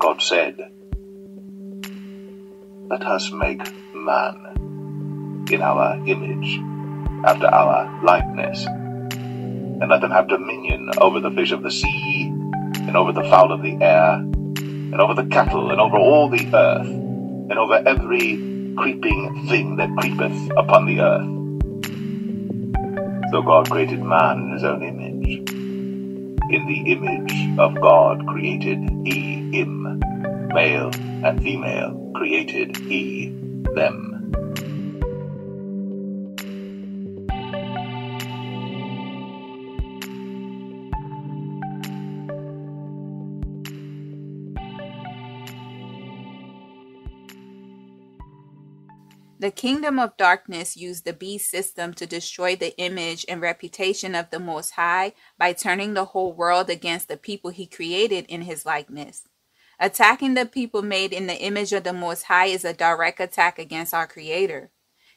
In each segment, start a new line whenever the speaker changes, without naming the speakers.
God said, Let us make man in our image, after our likeness, and let them have dominion over the fish of the sea, and over the fowl of the air, and over the cattle, and over all the earth, and over every creeping thing that creepeth upon the earth. So God created man in his own image. In the image of God created he him. Male and female created he them.
The kingdom of darkness used the beast system to destroy the image and reputation of the Most High by turning the whole world against the people he created in his likeness. Attacking the people made in the image of the Most High is a direct attack against our Creator.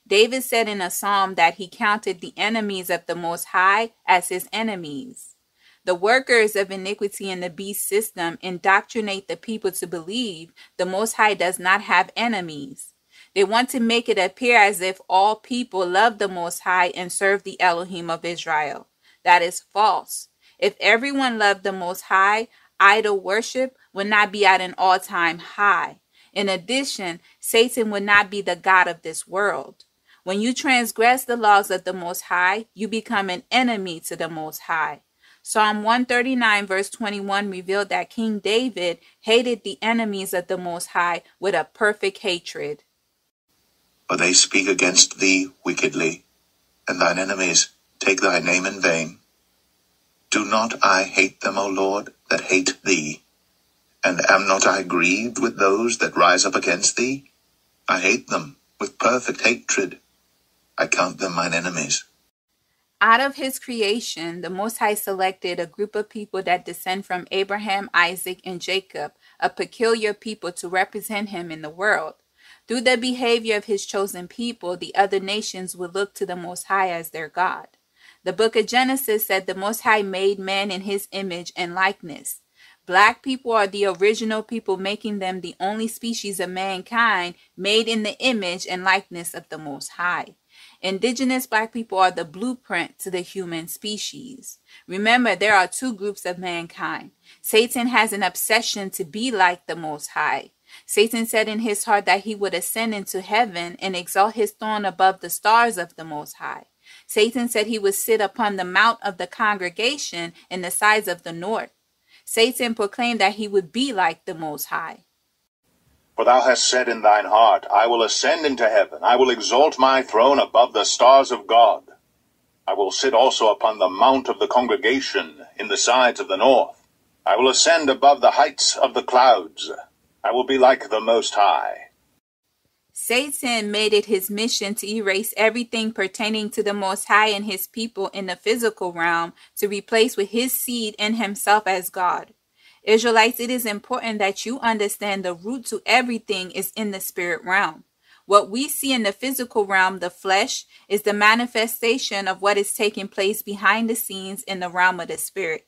David said in a psalm that he counted the enemies of the Most High as his enemies. The workers of iniquity in the beast system indoctrinate the people to believe the Most High does not have enemies. They want to make it appear as if all people love the Most High and serve the Elohim of Israel. That is false. If everyone loved the Most High, idol worship would not be at an all time high. In addition, Satan would not be the God of this world. When you transgress the laws of the Most High, you become an enemy to the Most High. Psalm 139, verse 21 revealed that King David hated the enemies of the Most High with a perfect hatred
for they speak against thee wickedly, and thine enemies take thy name in vain. Do not I hate them, O Lord, that hate thee? And am not I grieved with those that rise up against thee? I hate them with perfect hatred. I count them mine enemies.
Out of his creation, the Most High selected a group of people that descend from Abraham, Isaac, and Jacob, a peculiar people to represent him in the world. Through the behavior of his chosen people, the other nations would look to the Most High as their God. The book of Genesis said the Most High made man in his image and likeness. Black people are the original people, making them the only species of mankind made in the image and likeness of the Most High. Indigenous black people are the blueprint to the human species. Remember, there are two groups of mankind. Satan has an obsession to be like the Most High. Satan said in his heart that he would ascend into heaven and exalt his throne above the stars of the Most High. Satan said he would sit upon the mount of the congregation in the sides of the north. Satan proclaimed that he would be like the Most High.
For thou hast said in thine heart, I will ascend into heaven, I will exalt my throne above the stars of God. I will sit also upon the mount of the congregation in the sides of the north. I will ascend above the heights of the clouds. I will be like the Most High.
Satan made it his mission to erase everything pertaining to the Most High and his people in the physical realm to replace with his seed and himself as God. Israelites, it is important that you understand the root to everything is in the spirit realm. What we see in the physical realm, the flesh, is the manifestation of what is taking place behind the scenes in the realm of the spirit.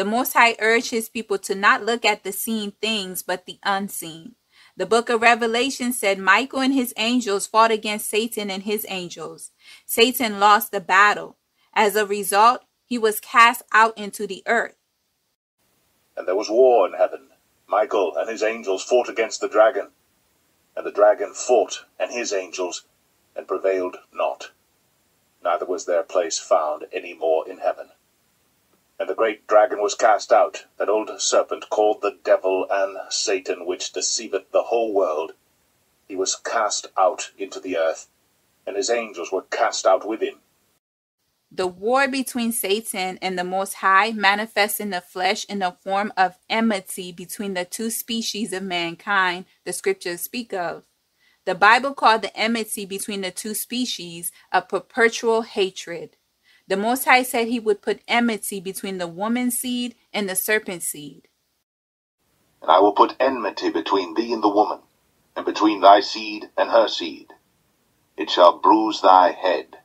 The Most High urged his people to not look at the seen things, but the unseen. The book of Revelation said Michael and his angels fought against Satan and his angels. Satan lost the battle. As a result, he was cast out into the earth.
And there was war in heaven. Michael and his angels fought against the dragon. And the dragon fought and his angels, and prevailed not. Neither was their place found any more in heaven. Great dragon was cast out, that old serpent called the devil and Satan, which deceiveth the whole world. He was cast out into the earth, and his angels were cast out with him.
The war between Satan and the Most High manifests in the flesh in the form of enmity between the two species of mankind the scriptures speak of. The Bible called the enmity between the two species a perpetual hatred. The Most High said he would put enmity between the woman's seed and the serpent's seed.
And I will put enmity between thee and the woman, and between thy seed and her seed. It shall bruise thy head,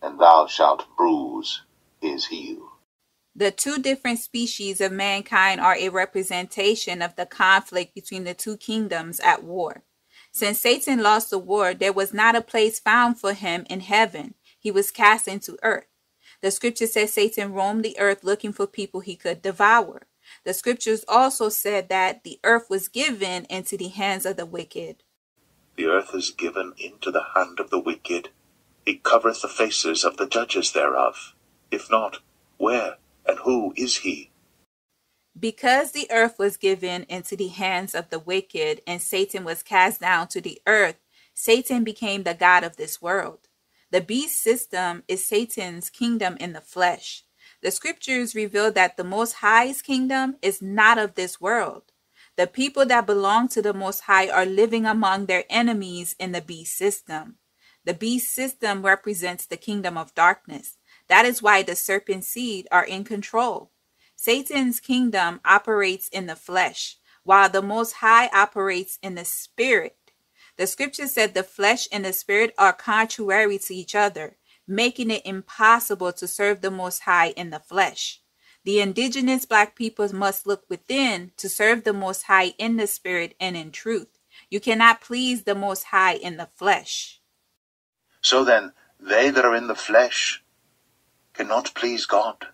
and thou shalt bruise his heel.
The two different species of mankind are a representation of the conflict between the two kingdoms at war. Since Satan lost the war, there was not a place found for him in heaven. He was cast into earth. The scripture says Satan roamed the earth looking for people he could devour. The scriptures also said that the earth was given into the hands of the wicked.
The earth is given into the hand of the wicked. It covereth the faces of the judges thereof. If not, where and who is he?
Because the earth was given into the hands of the wicked and Satan was cast down to the earth, Satan became the God of this world. The beast system is Satan's kingdom in the flesh. The scriptures reveal that the Most High's kingdom is not of this world. The people that belong to the Most High are living among their enemies in the beast system. The beast system represents the kingdom of darkness. That is why the serpent seed are in control. Satan's kingdom operates in the flesh, while the Most High operates in the spirit. The scripture said the flesh and the spirit are contrary to each other, making it impossible to serve the Most High in the flesh. The indigenous black peoples must look within to serve the Most High in the spirit and in truth. You cannot please the Most High in the flesh.
So then, they that are in the flesh cannot please God.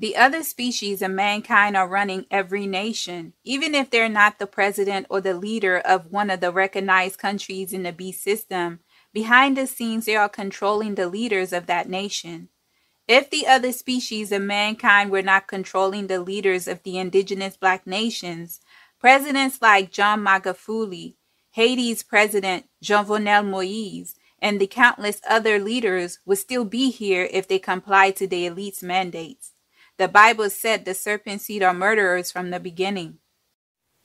The other species of mankind are running every nation, even if they're not the president or the leader of one of the recognized countries in the beast system. Behind the scenes, they are controlling the leaders of that nation. If the other species of mankind were not controlling the leaders of the indigenous black nations, presidents like John Magufuli, Haiti's president Jovenel Moise, and the countless other leaders would still be here if they complied to the elite's mandates. The Bible said the serpent seed are murderers from the beginning.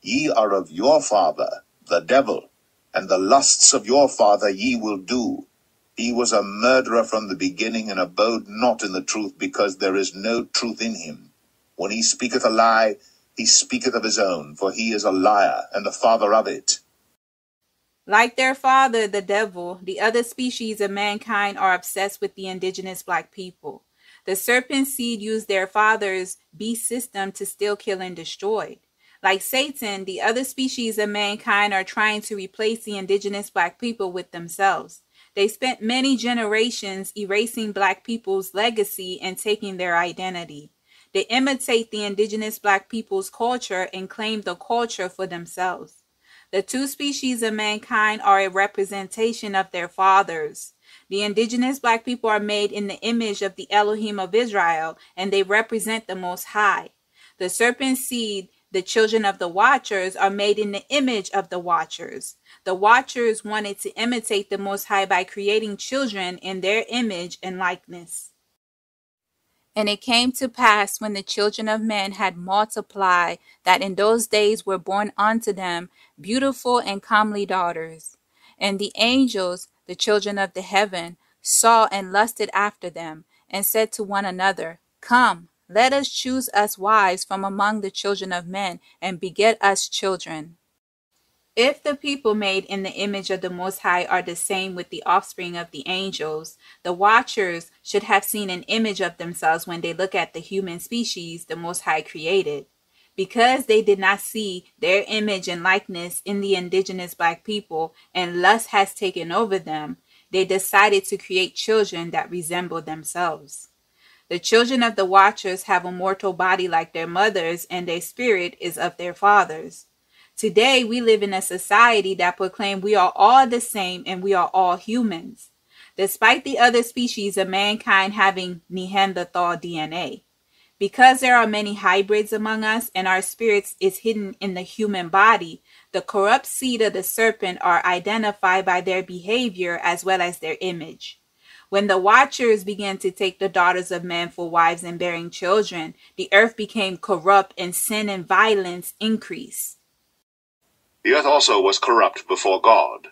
Ye are of your father, the devil, and the lusts of your father ye will do. He was a murderer from the beginning and abode not in the truth, because there is no truth in him. When he speaketh a lie, he speaketh of his own, for he is a liar and the father of it.
Like their father, the devil, the other species of mankind are obsessed with the indigenous black people. The serpent seed used their father's beast system to still kill, and destroy. Like Satan, the other species of mankind are trying to replace the indigenous black people with themselves. They spent many generations erasing black people's legacy and taking their identity. They imitate the indigenous black people's culture and claim the culture for themselves. The two species of mankind are a representation of their fathers. The indigenous black people are made in the image of the Elohim of Israel, and they represent the Most High. The serpent seed, the children of the Watchers, are made in the image of the Watchers. The Watchers wanted to imitate the Most High by creating children in their image and likeness. And it came to pass when the children of men had multiplied, that in those days were born unto them beautiful and comely daughters. And the angels, the children of the heaven, saw and lusted after them, and said to one another, Come, let us choose us wives from among the children of men, and beget us children. If the people made in the image of the Most High are the same with the offspring of the angels, the watchers should have seen an image of themselves when they look at the human species the Most High created. Because they did not see their image and likeness in the indigenous black people and lust has taken over them, they decided to create children that resemble themselves. The children of the watchers have a mortal body like their mothers, and their spirit is of their fathers. Today, we live in a society that proclaim we are all the same and we are all humans, despite the other species of mankind having Neanderthal DNA. Because there are many hybrids among us and our spirits is hidden in the human body, the corrupt seed of the serpent are identified by their behavior as well as their image. When the watchers began to take the daughters of men for wives and bearing children, the earth became corrupt and sin and violence increased.
The earth also was corrupt before God,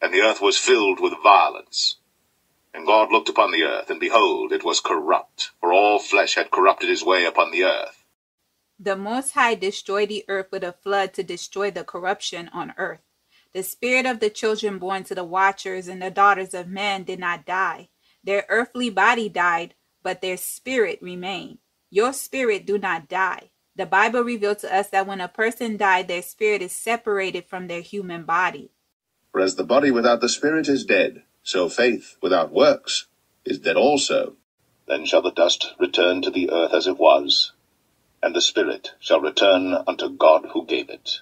and the earth was filled with violence. And God looked upon the earth, and behold, it was corrupt, for all flesh had corrupted his way upon the earth.
The Most High destroyed the earth with a flood to destroy the corruption on earth. The spirit of the children born to the watchers and the daughters of men did not die. Their earthly body died, but their spirit remained. Your spirit do not die. The Bible revealed to us that when a person died, their spirit is separated from their human body.
For as the body without the spirit is dead, so faith without works is dead also. Then shall the dust return to the earth as it was, and the spirit shall return unto God who gave it.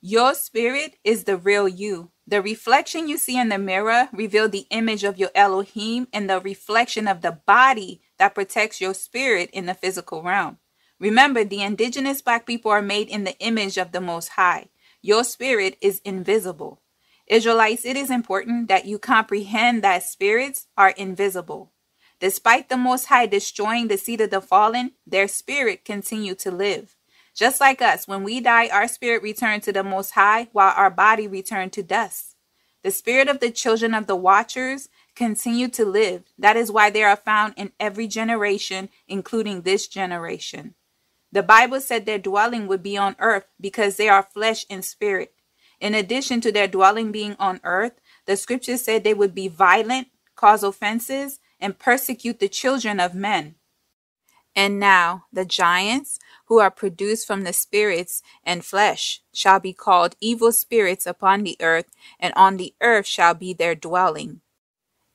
Your spirit is the real you. The reflection you see in the mirror reveal the image of your Elohim and the reflection of the body that protects your spirit in the physical realm. Remember, the indigenous black people are made in the image of the Most High. Your spirit is invisible. Israelites, it is important that you comprehend that spirits are invisible. Despite the Most High destroying the seed of the fallen, their spirit continue to live. Just like us, when we die, our spirit returned to the Most High, while our body returned to dust. The spirit of the children of the watchers continue to live. That is why they are found in every generation, including this generation. The Bible said their dwelling would be on earth because they are flesh and spirit. In addition to their dwelling being on earth, the scriptures said they would be violent, cause offenses, and persecute the children of men. And now the giants who are produced from the spirits and flesh shall be called evil spirits upon the earth, and on the earth shall be their dwelling.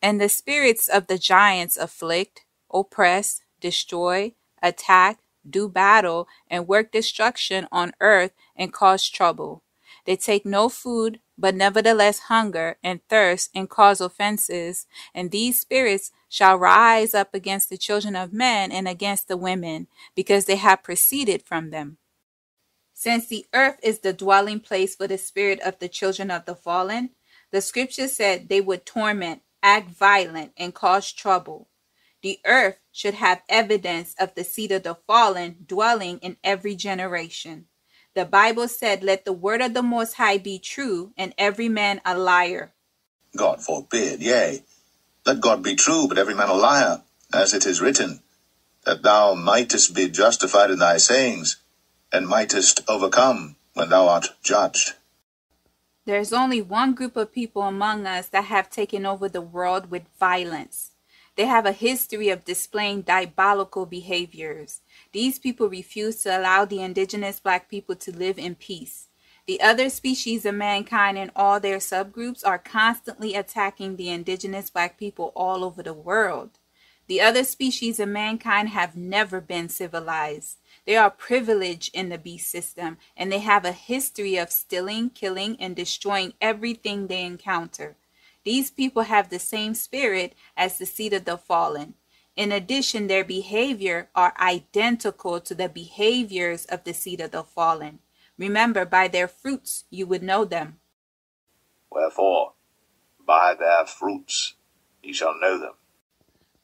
And the spirits of the giants afflict, oppress, destroy, attack, do battle, and work destruction on earth and cause trouble. They take no food, but nevertheless hunger and thirst and cause offenses. And these spirits shall rise up against the children of men and against the women, because they have proceeded from them. Since the earth is the dwelling place for the spirit of the children of the fallen, the scripture said they would torment, act violent, and cause trouble. The earth should have evidence of the seed of the fallen dwelling in every generation. The Bible said, Let the word of the Most High be true, and every man a liar.
God forbid, yea. Let God be true, but every man a liar, as it is written, that thou mightest be justified in thy sayings, and mightest overcome when thou art judged.
There's only one group of people among us that have taken over the world with violence. They have a history of displaying diabolical behaviors. These people refuse to allow the indigenous black people to live in peace. The other species of mankind and all their subgroups are constantly attacking the indigenous black people all over the world. The other species of mankind have never been civilized. They are privileged in the beast system and they have a history of stealing, killing, and destroying everything they encounter. These people have the same spirit as the seed of the fallen. In addition, their behavior are identical to the behaviors of the seed of the fallen. Remember, by their fruits you would know them.
Wherefore, by their fruits ye shall know them.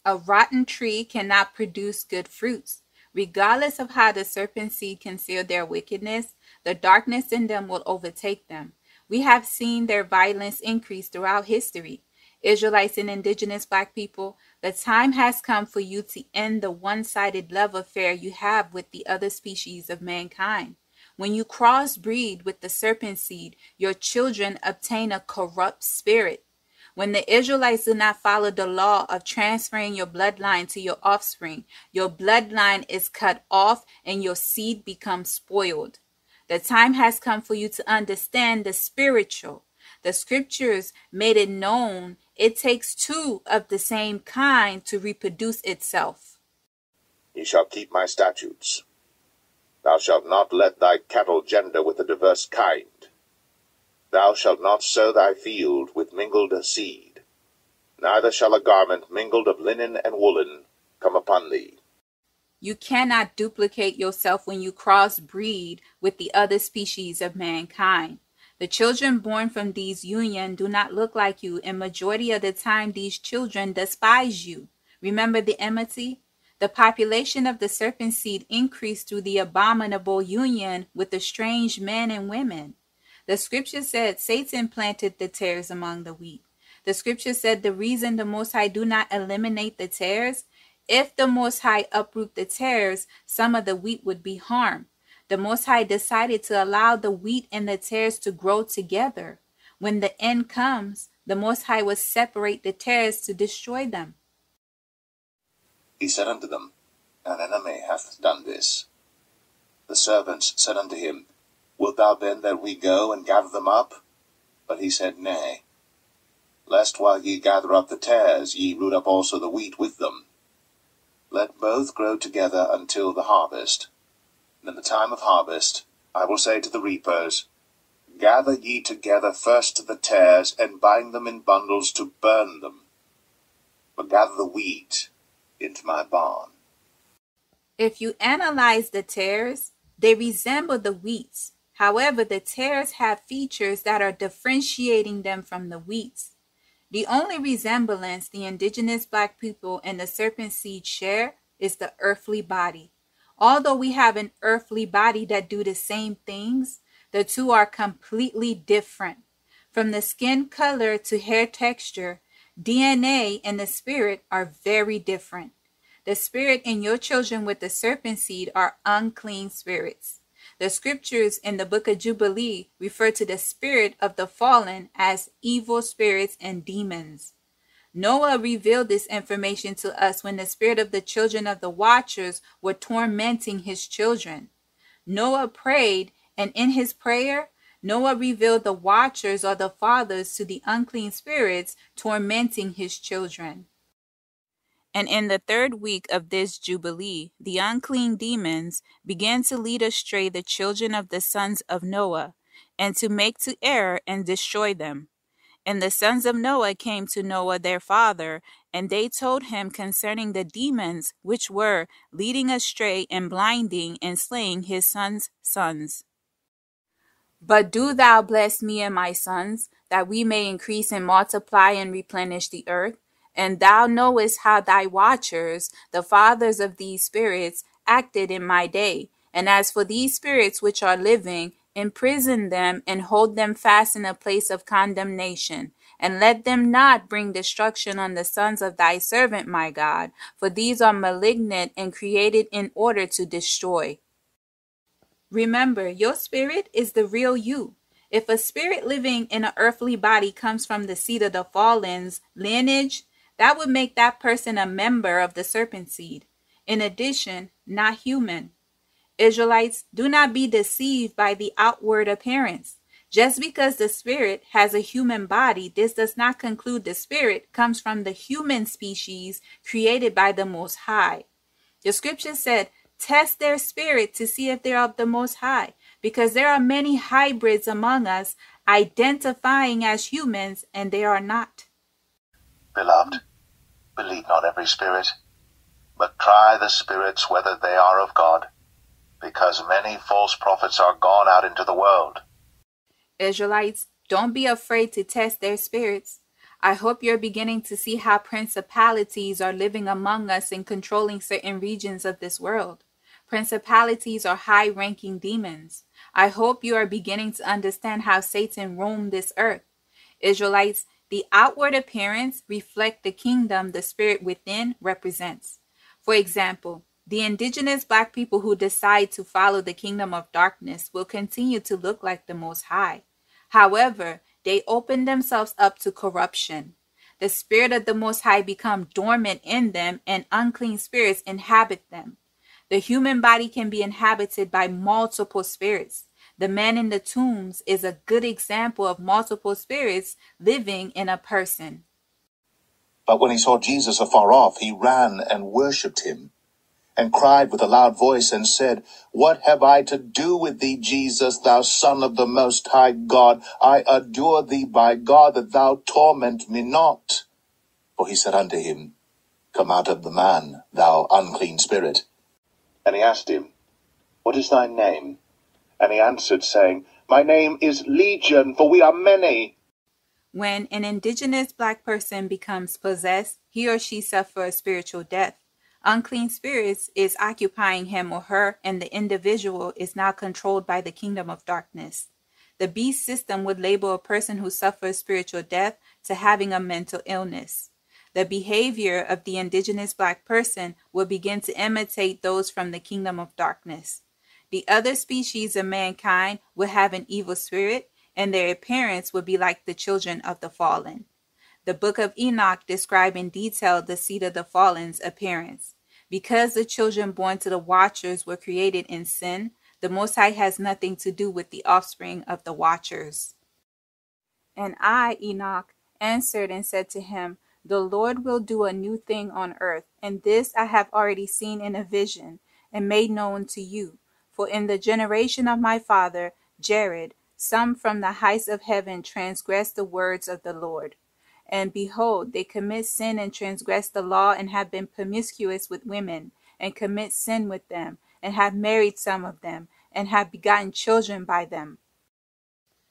A rotten tree cannot produce good fruits. Regardless of how the serpent seed concealed their wickedness, the darkness in them will overtake them. We have seen their violence increase throughout history. Israelites and indigenous black people, the time has come for you to end the one sided love affair you have with the other species of mankind. When you crossbreed with the serpent seed, your children obtain a corrupt spirit. When the Israelites do not follow the law of transferring your bloodline to your offspring, your bloodline is cut off and your seed becomes spoiled. The time has come for you to understand the spiritual. The scriptures made it known it takes two of the same kind to reproduce itself.
Ye shall keep my statutes. Thou shalt not let thy cattle gender with a diverse kind. Thou shalt not sow thy field with mingled seed. Neither shall a garment mingled of linen and woolen come upon thee.
You cannot duplicate yourself when you crossbreed with the other species of mankind. The children born from these union do not look like you, and majority of the time these children despise you. Remember the enmity? The population of the serpent seed increased through the abominable union with the strange men and women. The scripture said Satan planted the tares among the wheat. The scripture said the reason the Most High do not eliminate the tares, if the Most High uproot the tares, some of the wheat would be harmed. The Most High decided to allow the wheat and the tares to grow together. When the end comes, the Most High will separate the tares to destroy them.
He said unto them, an enemy hath done this. The servants said unto him, Wilt thou then that we go and gather them up? But he said, Nay. Lest while ye gather up the tares, ye root up also the wheat with them. Let both grow together until the harvest. In the time of harvest, I will say to the reapers, Gather ye together first the tares, and bind them in bundles to burn them. But gather the wheat into my barn.
If you analyze the tares, they resemble the wheats. However, the tares have features that are differentiating them from the wheats. The only resemblance the indigenous black people and the serpent seed share is the earthly body. Although we have an earthly body that do the same things, the two are completely different. From the skin color to hair texture, DNA and the spirit are very different. The spirit in your children with the serpent seed are unclean spirits. The scriptures in the book of Jubilee refer to the spirit of the fallen as evil spirits and demons. Noah revealed this information to us when the spirit of the children of the watchers were tormenting his children. Noah prayed, and in his prayer, Noah revealed the watchers or the fathers to the unclean spirits tormenting his children. And in the third week of this Jubilee, the unclean demons began to lead astray the children of the sons of Noah, and to make to err and destroy them. And the sons of Noah came to Noah their father, and they told him concerning the demons which were leading astray and blinding and slaying his sons' sons. But do thou bless me and my sons, that we may increase and multiply and replenish the earth. And thou knowest how thy watchers, the fathers of these spirits, acted in my day. And as for these spirits which are living, imprison them and hold them fast in a place of condemnation. And let them not bring destruction on the sons of thy servant, my God, for these are malignant and created in order to destroy. Remember, your spirit is the real you. If a spirit living in an earthly body comes from the seed of the fallen's lineage, that would make that person a member of the serpent seed. In addition, not human. Israelites, do not be deceived by the outward appearance. Just because the spirit has a human body, this does not conclude the spirit comes from the human species created by the Most High. The scripture said, Test their spirit to see if they are of the Most High, because there are many hybrids among us identifying as humans, and they are not.
Beloved, believe not every spirit, but try the spirits whether they are of God, because many false prophets are gone out into the world.
Israelites, don't be afraid to test their spirits. I hope you're beginning to see how principalities are living among us and controlling certain regions of this world. Principalities are high ranking demons. I hope you are beginning to understand how Satan roamed this earth. Israelites, the outward appearance reflect the kingdom the spirit within represents. For example, the indigenous black people who decide to follow the kingdom of darkness will continue to look like the Most High. However, they open themselves up to corruption. The spirit of the Most High become dormant in them and unclean spirits inhabit them. The human body can be inhabited by multiple spirits. The man in the tombs is a good example of multiple spirits living in a person.
But when he saw Jesus afar off, he ran and worshipped him, and cried with a loud voice, and said, What have I to do with thee, Jesus, thou Son of the Most High God? I adjure thee by God that thou torment me not. For he said unto him, Come out of the man, thou unclean spirit. And he asked him, What is thy name? And he answered, saying, My name is Legion, for we are many.
When an indigenous black person becomes possessed, he or she suffers spiritual death. Unclean spirits is occupying him or her, and the individual is now controlled by the kingdom of darkness. The beast system would label a person who suffers spiritual death to having a mental illness. The behavior of the indigenous black person will begin to imitate those from the kingdom of darkness. The other species of mankind will have an evil spirit, and their appearance will be like the children of the fallen. The book of Enoch describes in detail the seed of the fallen's appearance. Because the children born to the watchers were created in sin, the Most High has nothing to do with the offspring of the watchers. And I, Enoch, answered and said to him, The Lord will do a new thing on earth, and this I have already seen in a vision, and made known to you. For in the generation of my father Jared, some from the heights of heaven transgressed the words of the Lord. And behold, they commit sin and transgress the law, and have been promiscuous with women, and commit sin with them, and have married some of them, and have begotten children by them.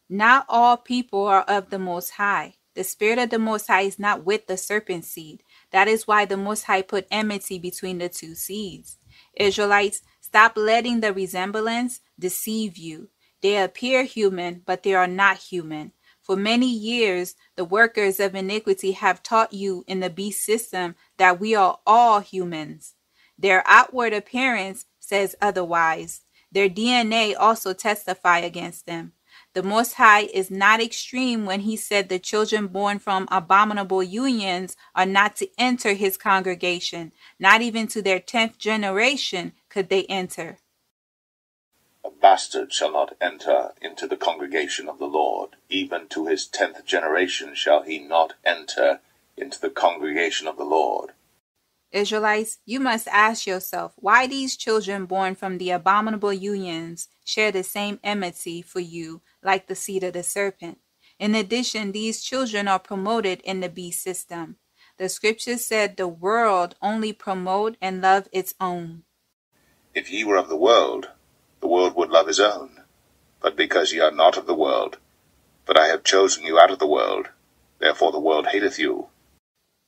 Not all people are of the Most High. The Spirit of the Most High is not with the serpent seed. That is why the Most High put enmity between the two seeds. Israelites, stop letting the resemblance deceive you. They appear human, but they are not human. For many years, the workers of iniquity have taught you in the beast system that we are all humans. Their outward appearance says otherwise. Their DNA also testify against them. The Most High is not extreme when he said the children born from abominable unions are not to enter his congregation. Not even to their tenth generation could they enter.
A bastard shall not enter into the congregation of the Lord; even to his tenth generation shall he not enter into the congregation of the Lord.
Israelites, you must ask yourself why these children born from the abominable unions share the same enmity for you like the seed of the serpent. In addition, these children are promoted in the beast system. The scripture said the world only promote and love its own.
If ye were of the world, the world would love his own. But because ye are not of the world, but I have chosen you out of the world, therefore the world hateth you.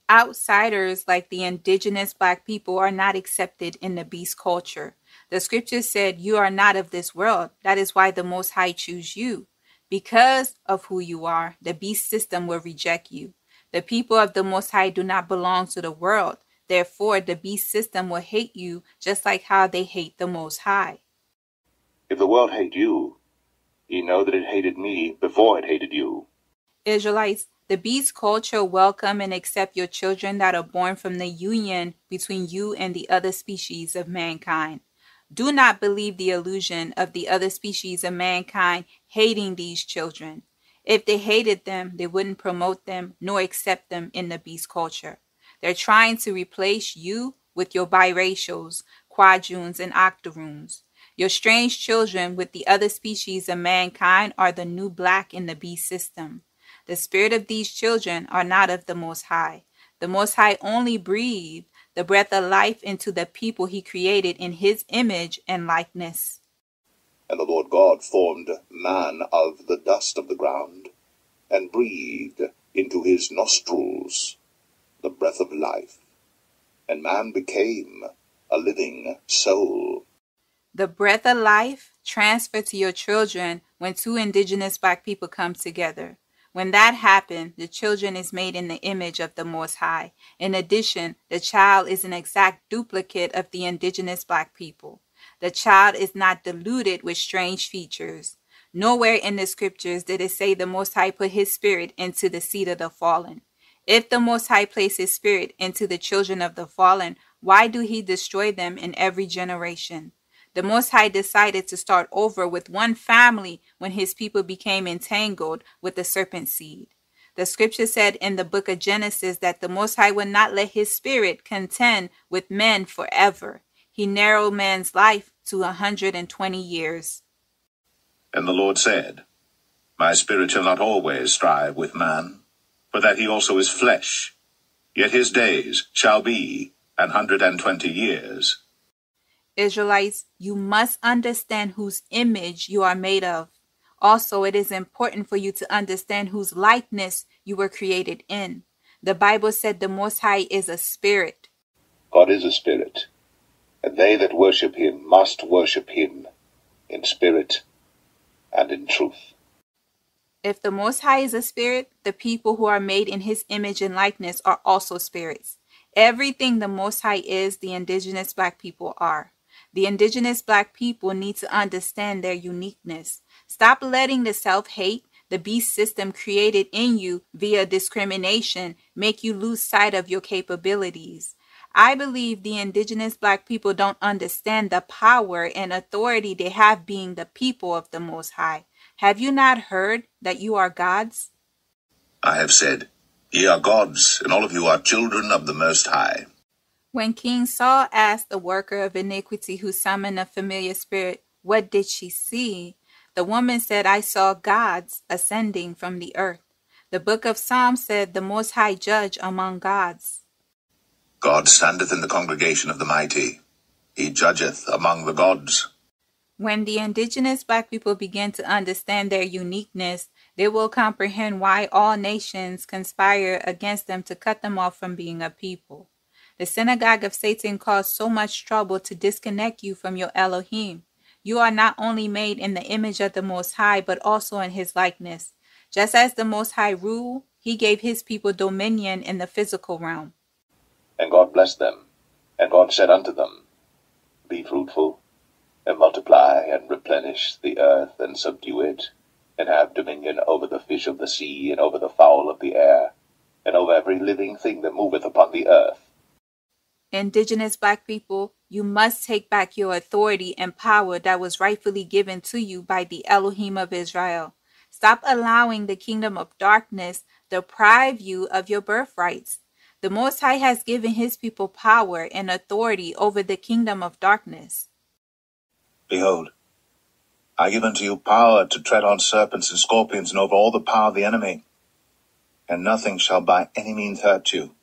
Outsiders like the indigenous black people are not accepted in the beast culture. The scripture said, You are not of this world. That is why the Most High choose you. Because of who you are, the beast system will reject you. The people of the Most High do not belong to the world. Therefore, the beast system will hate you just like how they hate the Most High.
If the world hate you, ye know that it hated me before it hated you.
Israelites, the beast culture welcome and accept your children that are born from the union between you and the other species of mankind. Do not believe the illusion of the other species of mankind hating these children. If they hated them, they wouldn't promote them nor accept them in the beast culture. They're trying to replace you with your biracials, quadroons, and octoroons. Your strange children with the other species of mankind are the new black in the beast system. The spirit of these children are not of the Most High. The Most High only breathed the breath of life into the people he created in his image and likeness.
And the Lord God formed man of the dust of the ground, and breathed into his nostrils the breath of life, and man became a living soul.
The breath of life transferred to your children when two indigenous black people come together. When that happens, the children is made in the image of the Most High. In addition, the child is an exact duplicate of the indigenous black people. The child is not diluted with strange features. Nowhere in the scriptures did it say the Most High put his spirit into the seed of the fallen. If the Most High placed his spirit into the children of the fallen, why do he destroy them in every generation? The Most High decided to start over with one family when his people became entangled with the serpent seed. The scripture said in the book of Genesis that the Most High would not let his spirit contend with men forever. He narrowed man's life to a 120 years.
And the Lord said, My spirit shall not always strive with man, for that he also is flesh. Yet his days shall be an hundred and twenty years.
Israelites, you must understand whose image you are made of. Also, it is important for you to understand whose likeness you were created in. The Bible said the Most High is a spirit.
God is a spirit, and they that worship him must worship him in spirit and in truth.
If the Most High is a spirit, the people who are made in his image and likeness are also spirits. Everything the Most High is, the indigenous black people are. The indigenous black people need to understand their uniqueness. Stop letting the self hate, the beast system created in you via discrimination, make you lose sight of your capabilities. I believe the indigenous black people don't understand the power and authority they have being the people of the Most High. Have you not heard that you are gods?
I have said, Ye are gods, and all of you are children of the Most High.
When King Saul asked the worker of iniquity who summoned a familiar spirit, What did she see? The woman said, I saw gods ascending from the earth. The book of Psalms said, The Most High judge among gods.
God standeth in the congregation of the mighty. He judgeth among the gods.
When the indigenous black people begin to understand their uniqueness, they will comprehend why all nations conspire against them to cut them off from being a people. The synagogue of Satan caused so much trouble to disconnect you from your Elohim. You are not only made in the image of the Most High, but also in his likeness. Just as the Most High rule, he gave his people dominion in the physical realm.
And God blessed them, and God said unto them, Be fruitful, and multiply, and replenish the earth, and subdue it, and have dominion over the fish of the sea, and over the fowl of the air, and over every living thing that moveth upon the earth
Indigenous black people, you must take back your authority and power that was rightfully given to you by the Elohim of Israel. Stop allowing the kingdom of darkness deprive you of your birthrights. The Most High has given his people power and authority over the kingdom of darkness.
Behold, I give unto you power to tread on serpents and scorpions and over all the power of the enemy, and nothing shall by any means hurt you.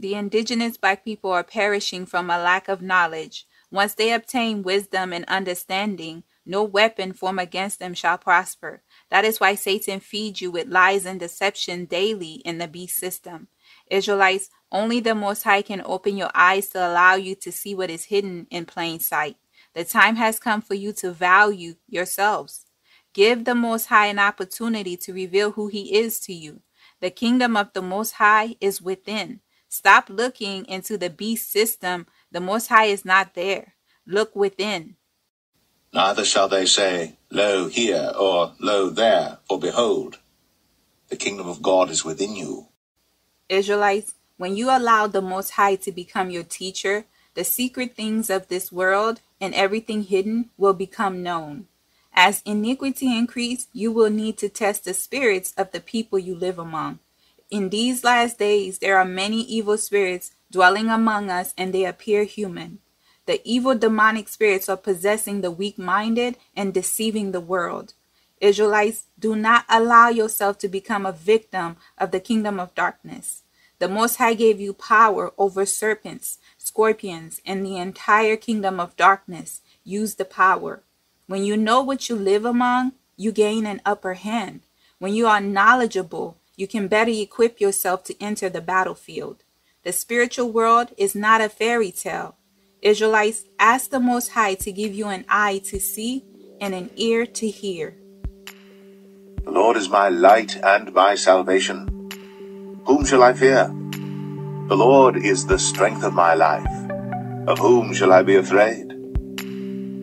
The indigenous black people are perishing from a lack of knowledge. Once they obtain wisdom and understanding, no weapon formed against them shall prosper. That is why Satan feeds you with lies and deception daily in the beast system. Israelites, only the Most High can open your eyes to allow you to see what is hidden in plain sight. The time has come for you to value yourselves. Give the Most High an opportunity to reveal who He is to you. The kingdom of the Most High is within. Stop looking into the beast system. The Most High is not there. Look within.
Neither shall they say, Lo here, or Lo there, for behold, the kingdom of God is within you.
Israelites, when you allow the Most High to become your teacher, the secret things of this world and everything hidden will become known. As iniquity increase, you will need to test the spirits of the people you live among. In these last days, there are many evil spirits dwelling among us, and they appear human. The evil demonic spirits are possessing the weak minded and deceiving the world. Israelites, do not allow yourself to become a victim of the kingdom of darkness. The Most High gave you power over serpents, scorpions, and the entire kingdom of darkness. Use the power. When you know what you live among, you gain an upper hand. When you are knowledgeable, you can better equip yourself to enter the battlefield. The spiritual world is not a fairy tale. Israelites, ask the Most High to give you an eye to see and an ear to hear.
The Lord is my light and my salvation. Whom shall I fear? The Lord is the strength of my life. Of whom shall I be afraid?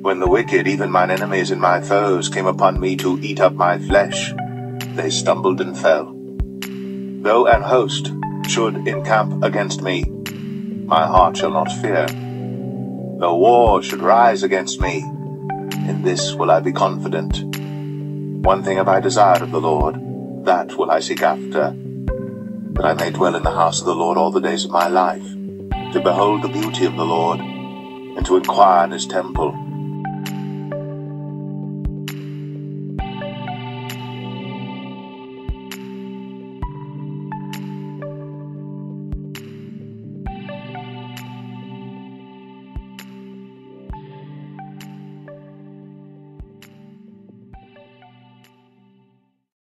When the wicked, even mine enemies and my foes, came upon me to eat up my flesh, they stumbled and fell. Though an host should encamp against me, my heart shall not fear. Though war should rise against me, in this will I be confident. One thing have I desired of the Lord, that will I seek after, that I may dwell in the house of the Lord all the days of my life, to behold the beauty of the Lord, and to inquire in his temple.